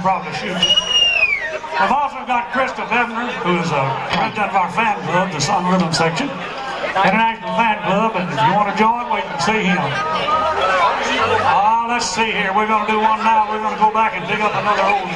We've also got Christoph Evner, who is a president of our fan club, the Sun Rhythm section, International Fan Club, and if you want to join, we can see him. Ah, let's see here. We're going to do one now. We're going to go back and dig up another one.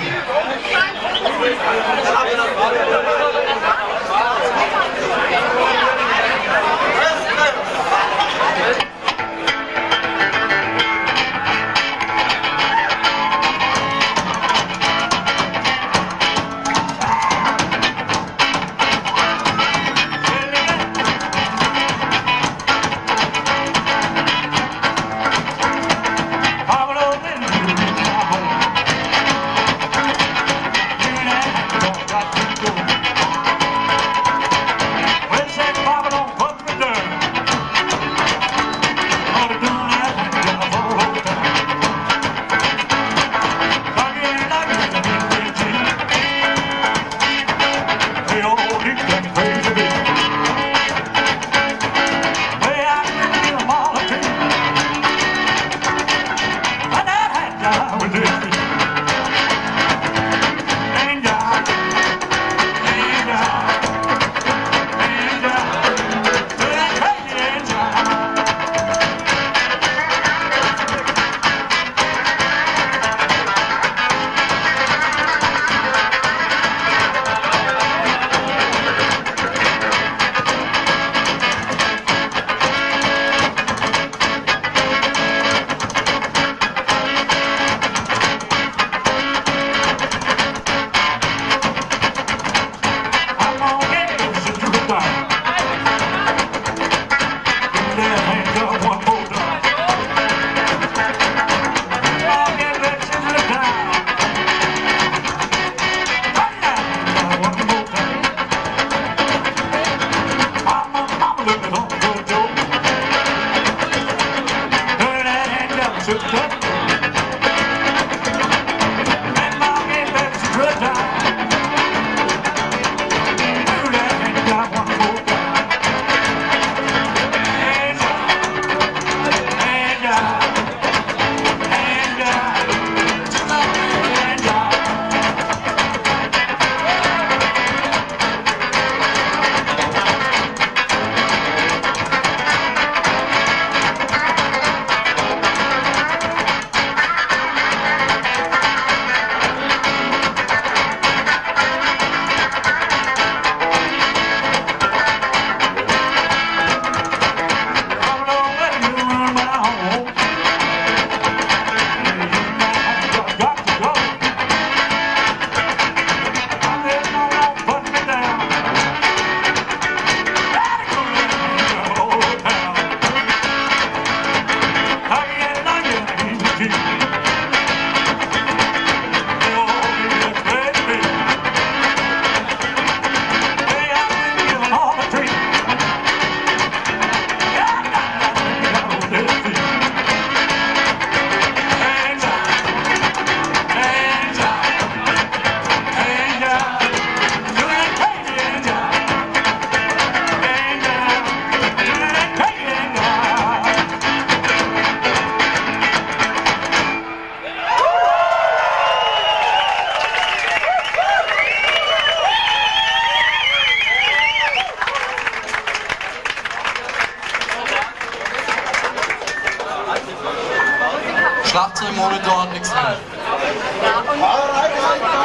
Nichts mehr.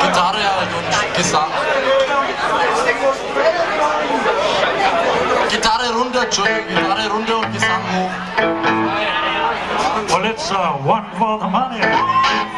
Gitarre halt und Gesang. Gitarre runter, Entschuldigung, Gitarre runter und Gesang hoch. Well, it's uh, one for the money.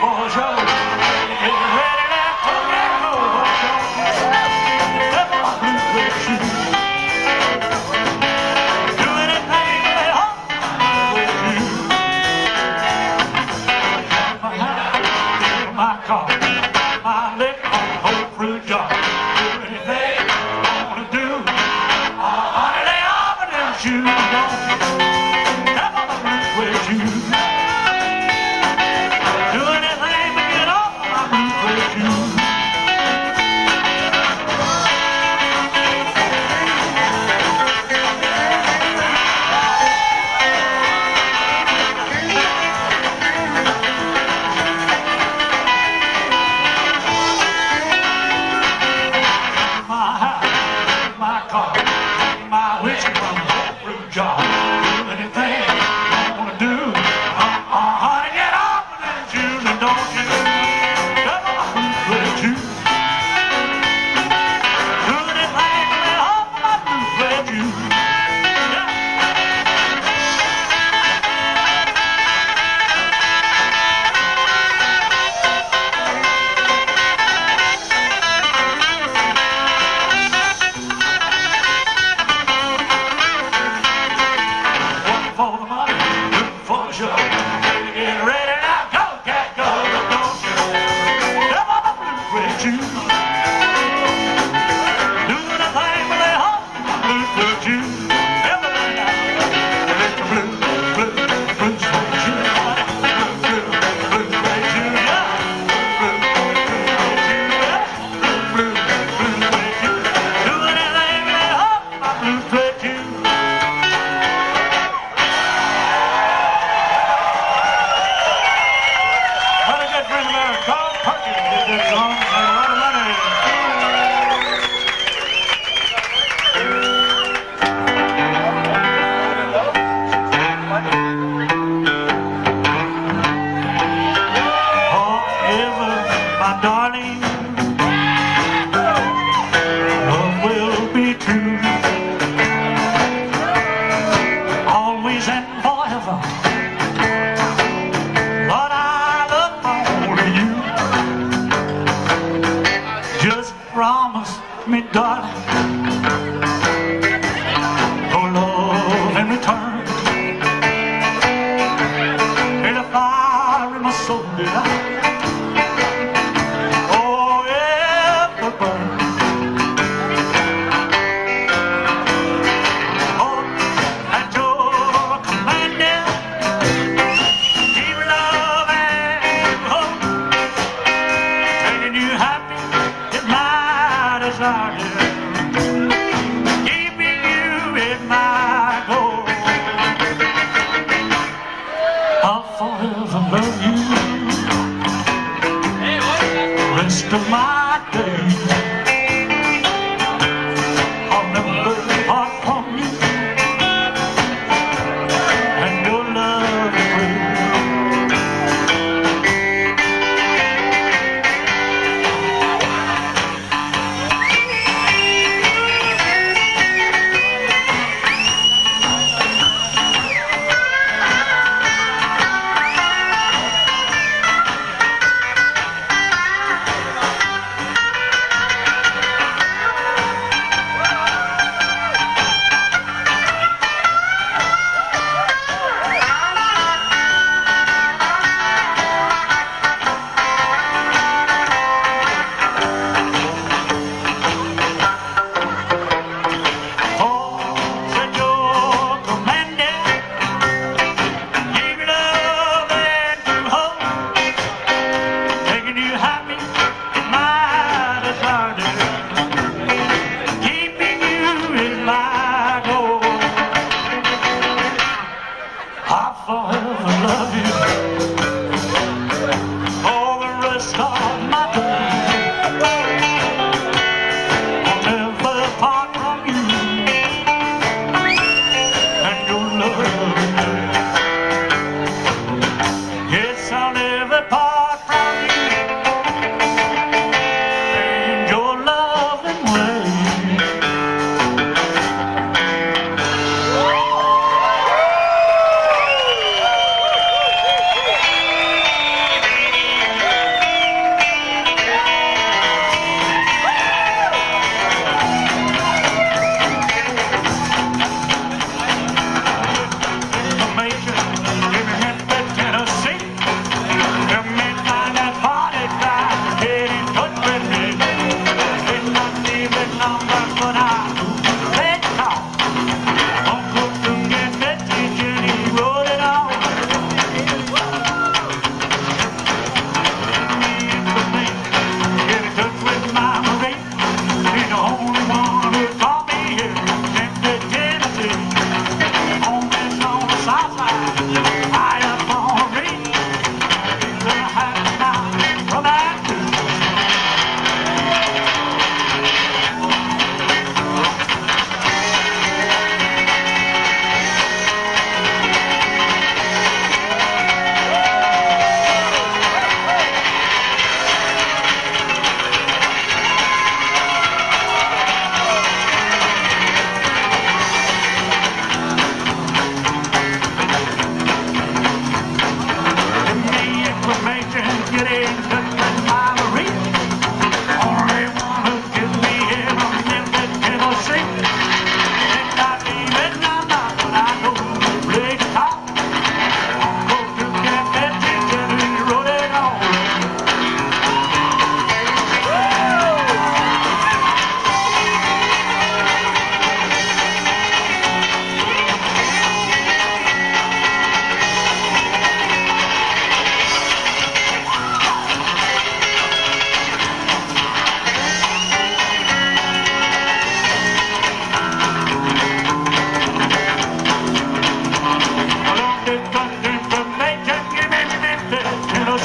waste of my day.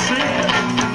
Thank you.